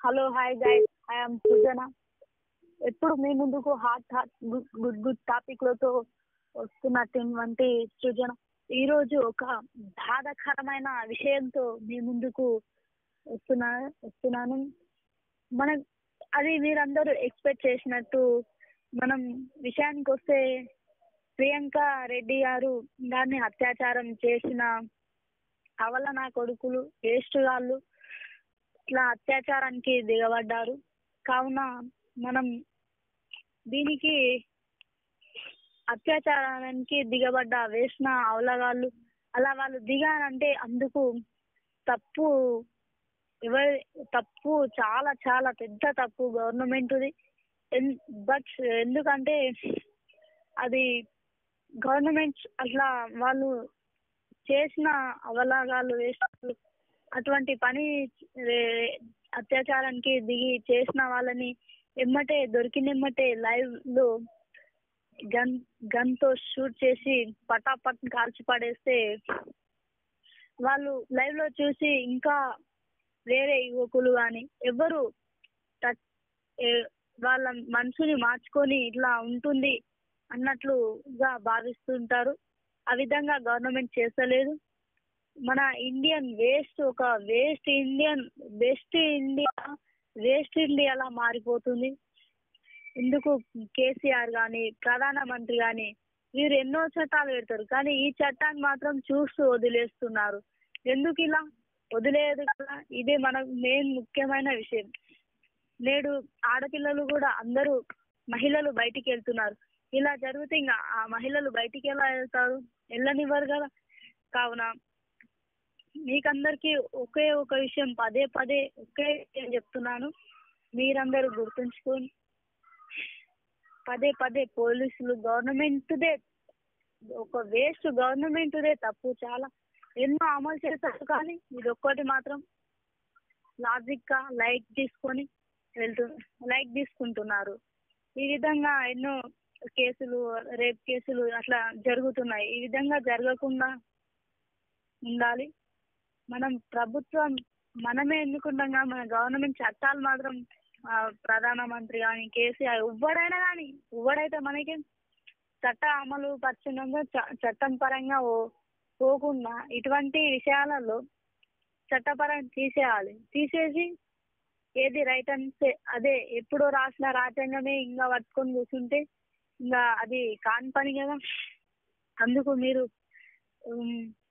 Hello hi guys I am Sujana ఎప్పుడు మీ ముందుకు hot hot good good good టాపిక్లతో వస్తున్నటువంటి ఈ రోజు ఒక బాధాకరమైన విషయంతో మీ ముందుకు వస్తున్నా వస్తున్నాను. మన అది మీరందరూ ఎక్స్పెక్ట్ చేసినట్టు మనం విషయానికి వస్తే ప్రియాంక రెడ్డి గారు దాన్ని అత్యాచారం చేసిన అవల నా కొడుకులు వేస్ట్ వాళ్ళు ఇట్లా అత్యాచారానికి దిగబడ్డారు. కావున మనం దీనికి అత్యాచారానికి దిగబడ్డ వేసిన అవలగాళ్ళు అలా వాళ్ళు దిగారంటే అందుకు తప్పు ఎవరి తప్పు చాలా చాలా పెద్ద తప్పు గవర్నమెంట్ది. బట్ ఎందుకంటే అది గవర్నమెంట్ అట్లా వాళ్ళు చేసిన అవలాగాలు వేసిన అటువంటి పని అత్యాచారానికి దిగి చేసిన వాళ్ళని ఎమ్మటే దొరికినెమ్మటే లైవ్లో గన్ గన్తో షూట్ చేసి పటాపట్ కాల్చి పడేస్తే వాళ్ళు లైవ్లో చూసి ఇంకా వేరే యువకులు కానీ ఎవరు వాళ్ళ మనసుని మార్చుకొని ఇట్లా ఉంటుంది అన్నట్లుగా భావిస్తుంటారు. ఆ విధంగా గవర్నమెంట్ చేస్తలేదు. మన ఇండియన్ వేస్ట్ ఒక waste Indian best India waste ఇండియాలా మారిపోతుంది. ఇందుకు కేసీఆర్ కానీ ప్రధానమంత్రి కానీ వీరు ఎన్నో చట్టాలు పెడతారు. కానీ ఈ చట్టాన్ని మాత్రం చూస్తూ వదిలేస్తున్నారు. ఎందుకు ఇలా? వదిలేదు కదా. ఇదే మన మెయిన్ ముఖ్యమైన విషయం. నేడు ఆడపిల్లలు కూడా అందరూ మహిళలు బయటికి వెళ్తున్నారు. ఇలా జరిగితే ఇంకా ఆ మహిళలు బయటికి ఎలా వెళ్తారు? వెళ్ళనివ్వరు కదా. కావున మీకందరికి ఒకే ఒక విషయం పదే పదే ఒకే విషయం చెప్తున్నాను. మీరందరూ గుర్తుంచుకొని పదే పదే పోలీసులు గవర్నమెంట్దే. ఒక వేస్ట్ గవర్నమెంట్దే తప్పు చాలా. ఎన్నో అమలు చేస్తారు కానీ ఇది ఒక్కటి మాత్రం లాజిక్గా లైట్ తీసుకొని వెళ్తు లైట్ తీసుకుంటున్నారు. ఈ విధంగా ఎన్నో కేసులు రేప్ కేసులు అట్లా జరుగుతున్నాయి. ఈ విధంగా జరగకుండా ఉండాలి. మనం ప్రభుత్వం మనమే ఎన్నుకుంటాం కదా మన గవర్నమెంట్ చట్టాలు మాత్రం ప్రధానమంత్రి కానీ కేసీఆర్ ఎవ్వడైనా కానీ ఎవడైతే మనకి చట్ట అమలు పరిచినంగా చట్టం పరంగా పోకుండా ఇటువంటి విషయాలలో చట్టపరంగా తీసేయాలి. తీసేసి ఏది రైట్ అంటే అదే ఎప్పుడో రాసిన రాజ్యాంగమే ఇంకా పట్టుకొని కూర్చుంటే ఇంకా అది కాని పని కదా. అందుకు మీరు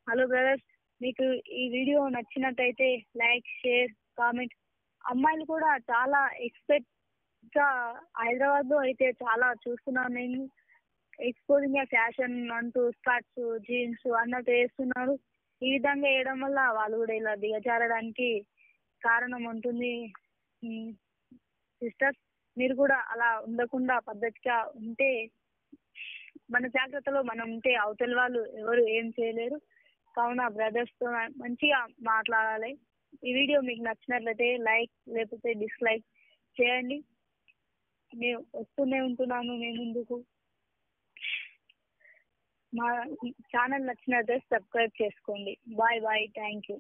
హలో బ్రదర్స్ మీకు ఈ వీడియో నచ్చినట్టయితే లైక్ షేర్ కామెంట్. అమ్మాయిలు కూడా చాలా ఎక్స్పెక్ట్గా హైదరాబాద్లో అయితే చాలా చూస్తున్నాను నేను. ఎక్స్పోజింగ్ ఫ్యాషన్ అంటూ స్కర్ట్స్ జీన్స్ అన్నట్టు వేస్తున్నారు. ఈ విధంగా వేయడం వల్ల వాళ్ళు కూడా ఇలా దిగజారడానికి కారణం ఉంటుంది. సిస్టర్స్ మీరు కూడా అలా ఉండకుండా పద్ధతిగా ఉంటే మన జాగ్రత్తలో మనం ఉంటే అవతల వాళ్ళు ఎవరు ఏం చేయలేరు. కావున బ్రదర్స్తో మంచిగా మాట్లాడాలి. ఈ వీడియో మీకు నచ్చినట్లయితే లైక్ లేకపోతే డిస్లైక్ చేయండి. మేము వస్తూనే ఉంటున్నాను మేము ముందుకు. మా ఛానల్ నచ్చినట్లయితే సబ్స్క్రైబ్ చేసుకోండి. Bye bye thank you.